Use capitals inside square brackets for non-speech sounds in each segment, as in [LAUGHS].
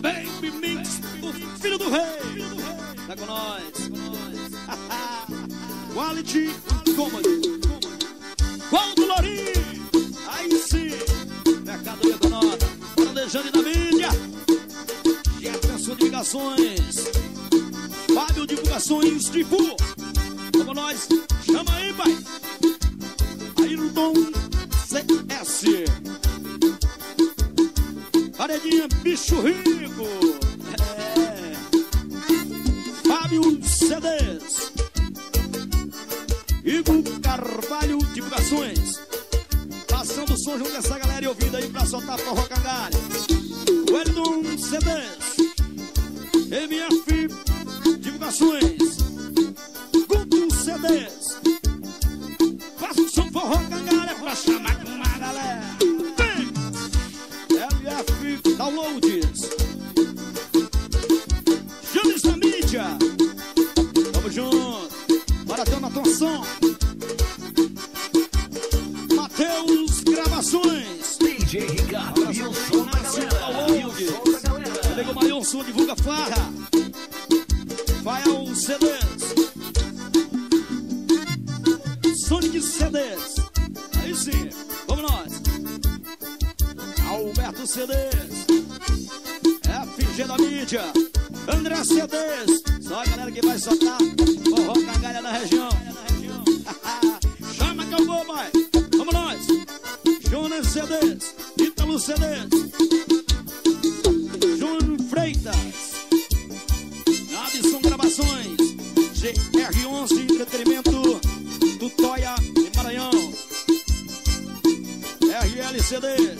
Baby Mix, o filho do rei. Tá com nós. [LAUGHS] Quality Comedy. Qual do Lourinho? Aí sim. Mercado Econômico. Planejando na mídia. Jefferson Divulgações. Fábio Divulgações Tipo. Como nós. Chama aí, pai. Ayrton CS. Bicho Rico. É. Fábio CDs. Igor Carvalho Divulgações. Passando o som junto com essa galera e ouvindo aí pra soltar forró cangalha. Wellington CDs. MF Divulgações. Guto CDs. Faça o som forró cangalha pra chamar com uma galera. Downloads. James da mídia. Tamo junto. Uma atuação. Mateus Gravações. DJ Ricardo. E o som da galera. Nego Maior Som divulga farra. Fael Alberto CDs. FG da mídia. André CDs. Só a galera que vai soltar forró cangalha na região. [LAUGHS] Chama que eu vou, pai. Vamos nós. Jonas CDs. Ítalo CDs. Júnior Freitas. Adson Gravações. GR11 Entretenimento do Toia e Maranhão. RLCD. Papinha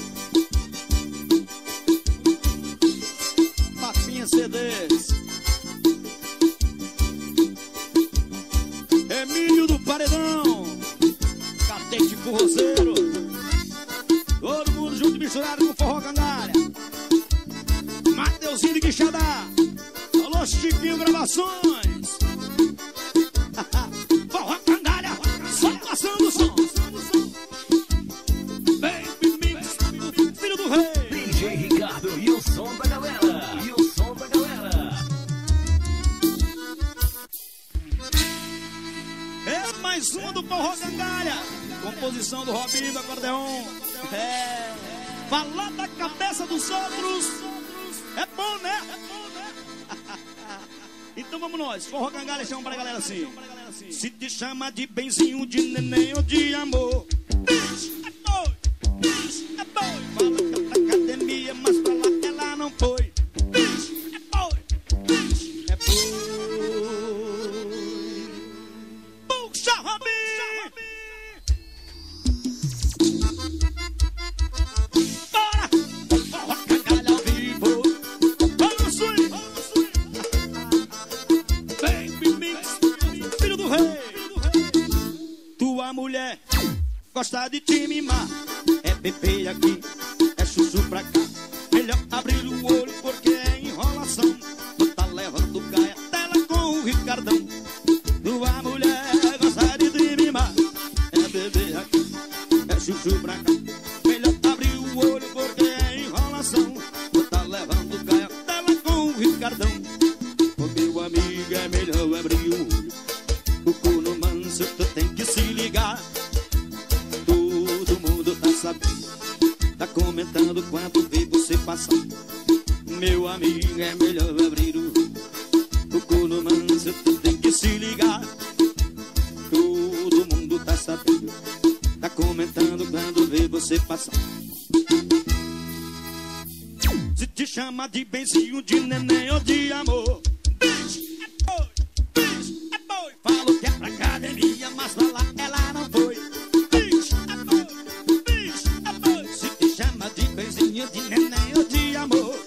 amor.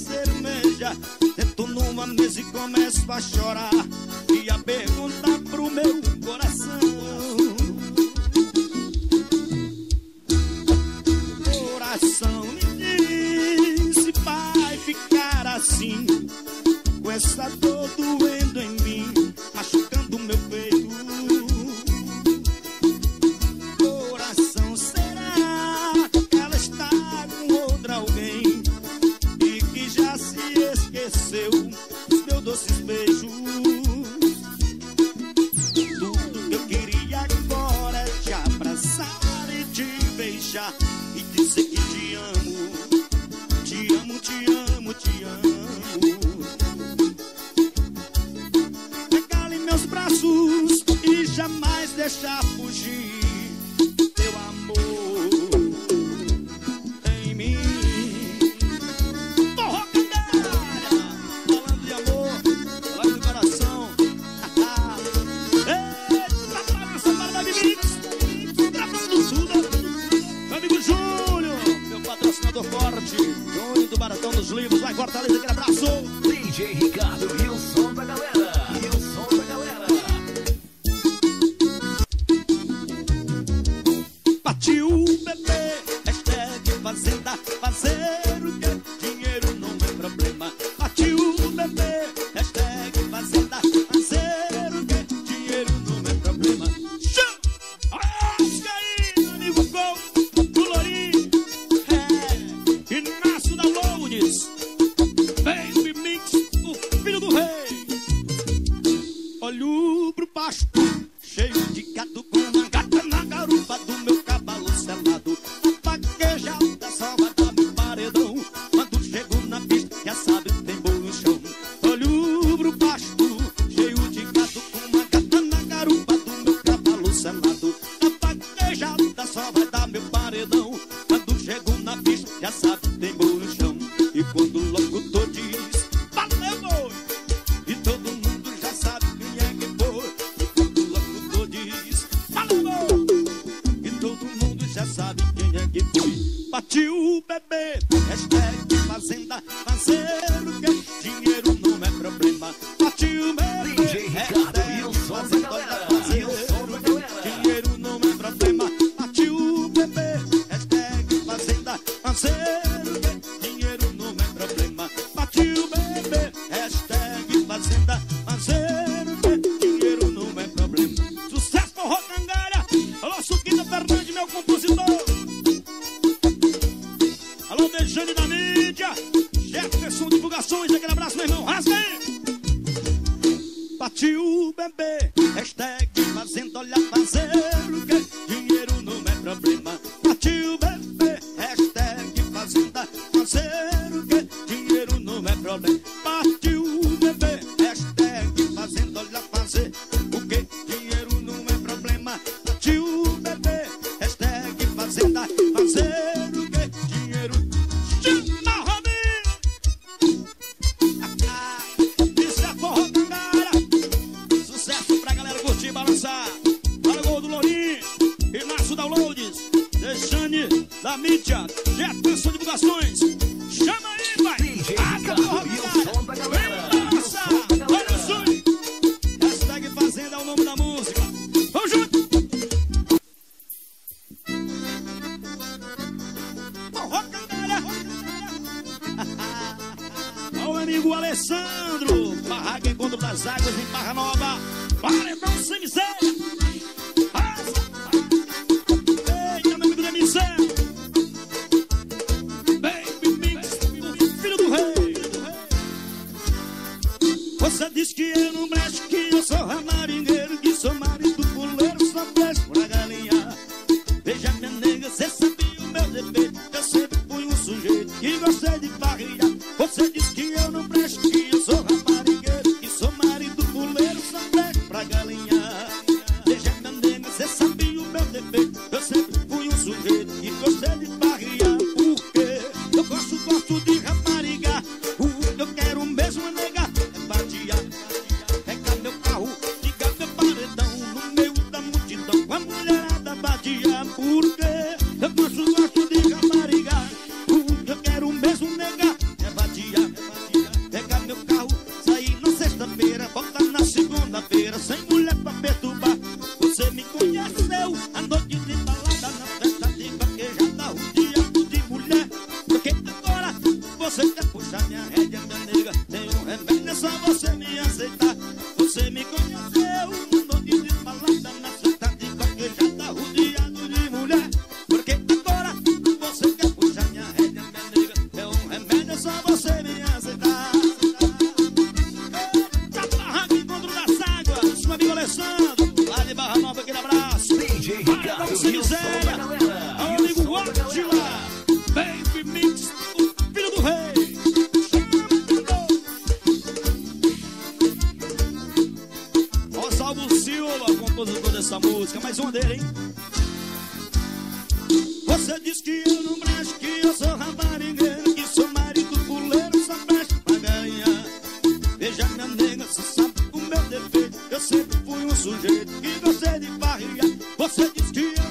cerveja. Sento numa mesa e começo a chorar. partiu bebê, hashtag fazendo olhar fazer o sujeito que gostei de barriga. Você diz que eu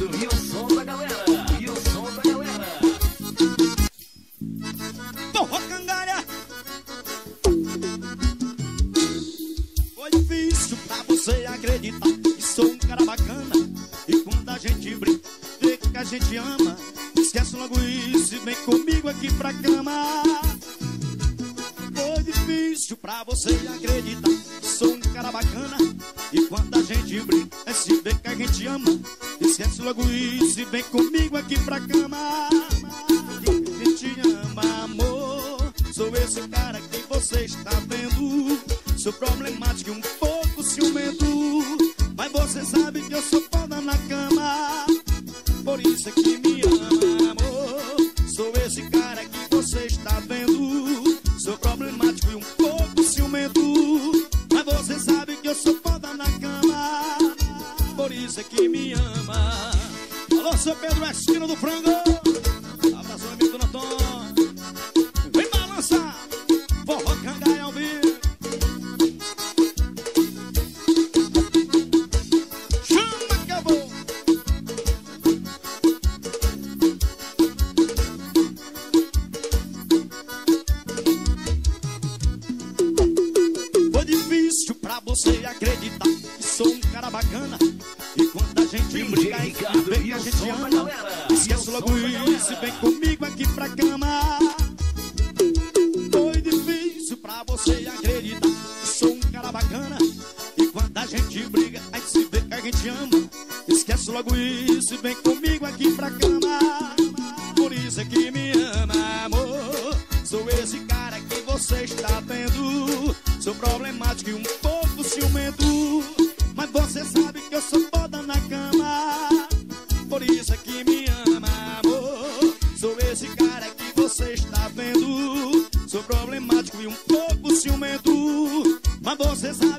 E o som da galera. E o som da galera. Forró cangalha. Foi difícil pra você acreditar que sou um cara bacana. E quando a gente brinca, vê que a gente ama. Esquece logo isso e vem comigo aqui pra cama. Foi difícil pra você acreditar que sou um cara bacana. E quando a gente brinca, é se vê que a gente ama. Esquece logo isso e vem comigo aqui pra cama. A gente ama, amor. Sou esse cara que você está vendo. Sou problemático e um pouco ciumento. Mas você sabe que eu sou foda na cama. Por isso é que Seu Pedro Esquina do Frango. Esquece logo isso e vem comigo aqui pra cama. Foi difícil pra você acreditar sou um cara bacana. E quando a gente briga, aí se vê que a gente ama. Esquece logo isso e vem comigo aqui pra cama. Por isso é que me ama, amor. Sou esse cara que você está vendo. Sou problemático e um pouco ciumento. Mas você sabe que eu sou problemático e um pouco ciumento. Mas você sabe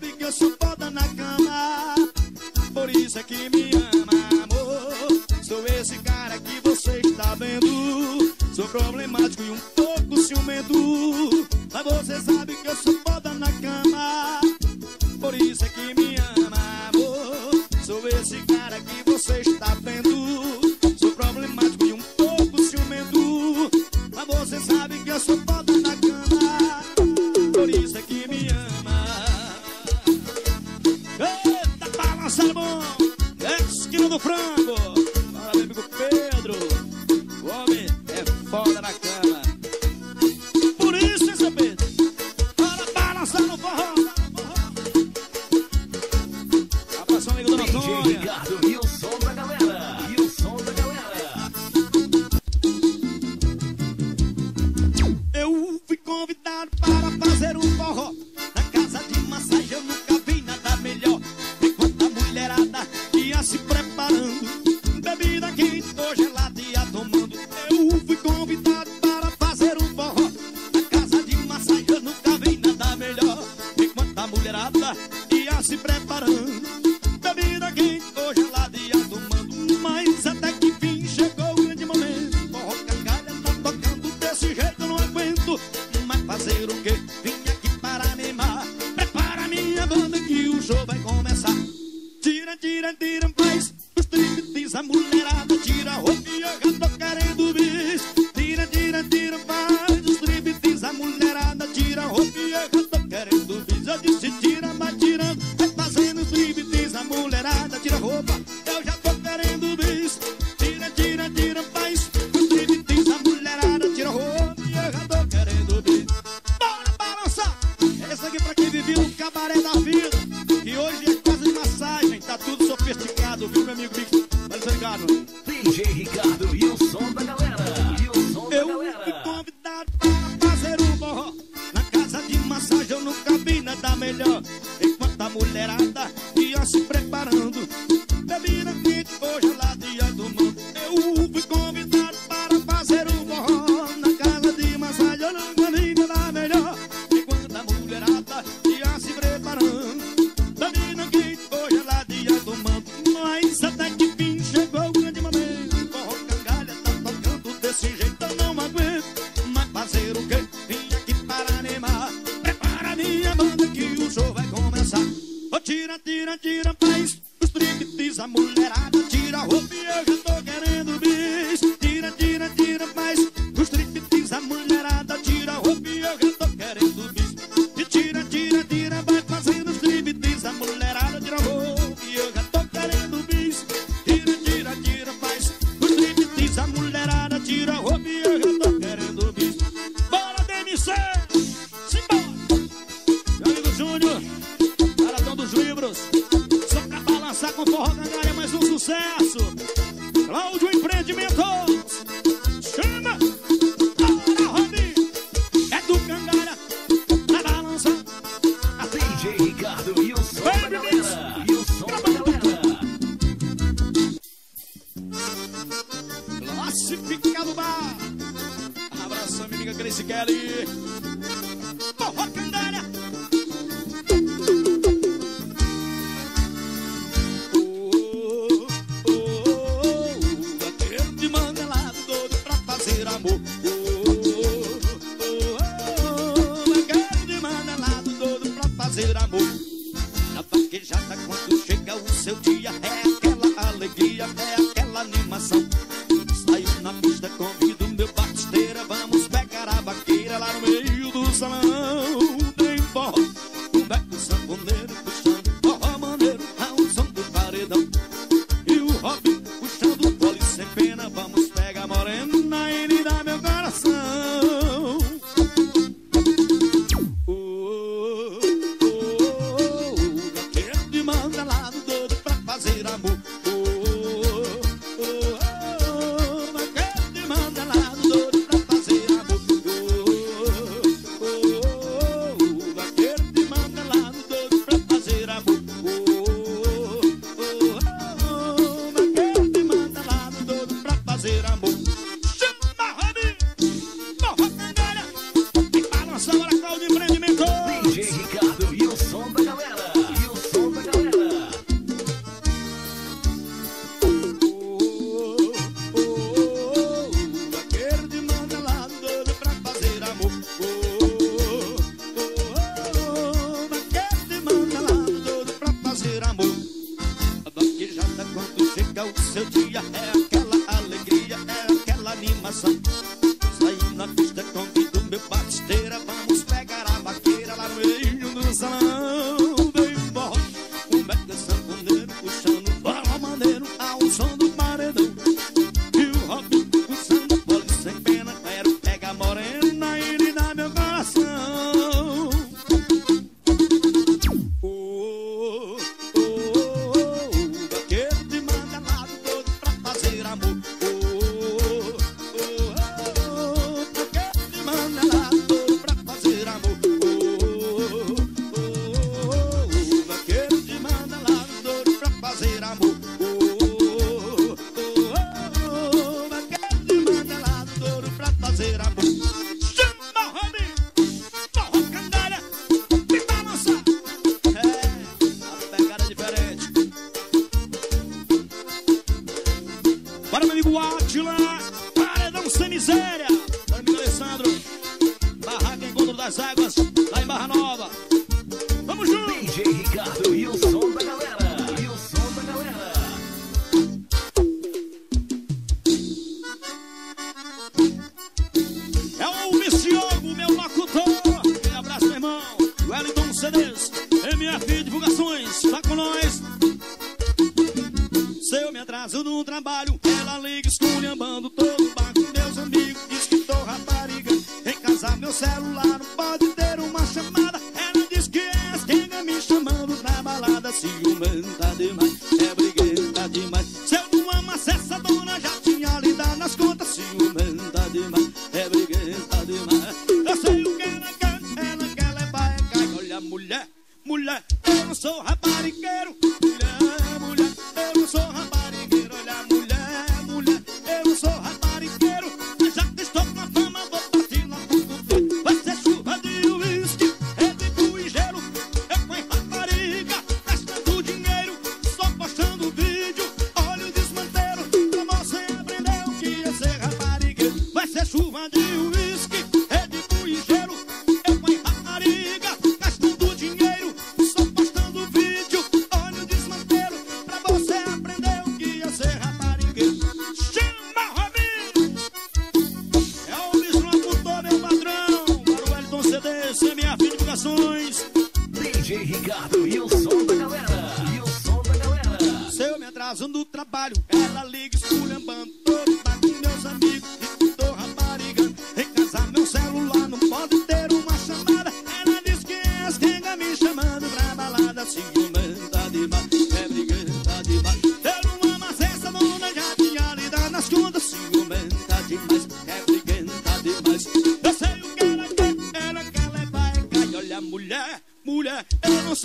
ciumenta demais.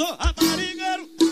sou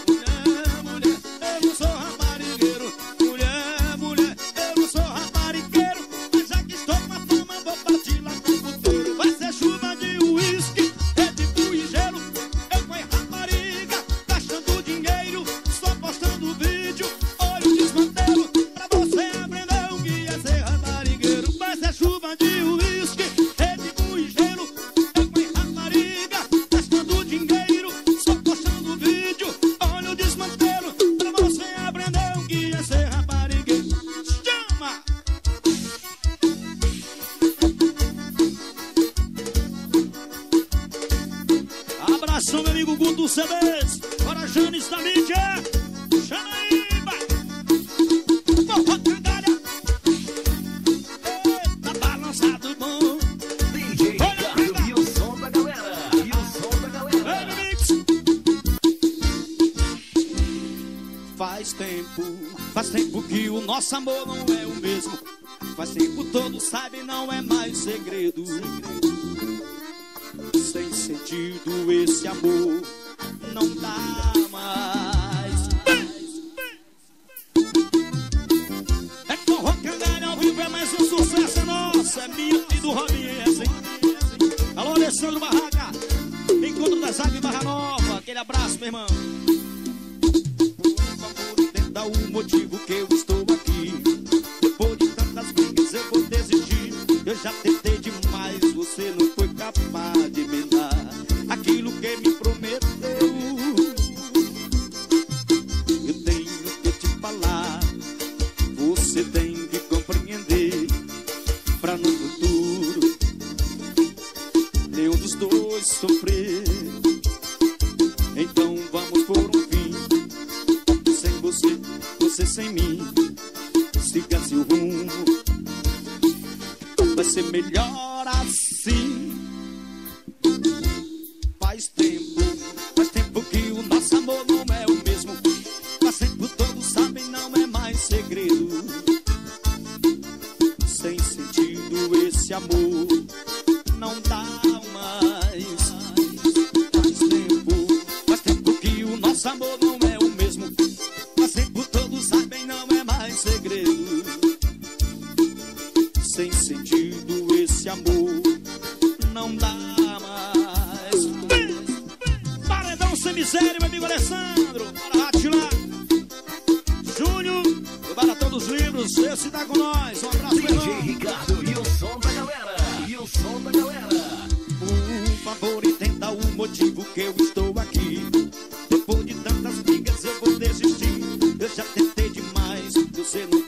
nosso amor não é o mesmo. Faz tempo todo sabe, não é mais segredo. Sem sentido esse amor não dá mais. É com rock and ao vivo é mais um sucesso é nosso, é minha e do Robin hein? Alô, Alessandro Barraca, encontro da Zaga Barra Nova, aquele abraço, meu irmão. Por favor, entenda o motivo Eu já tentei demais, você não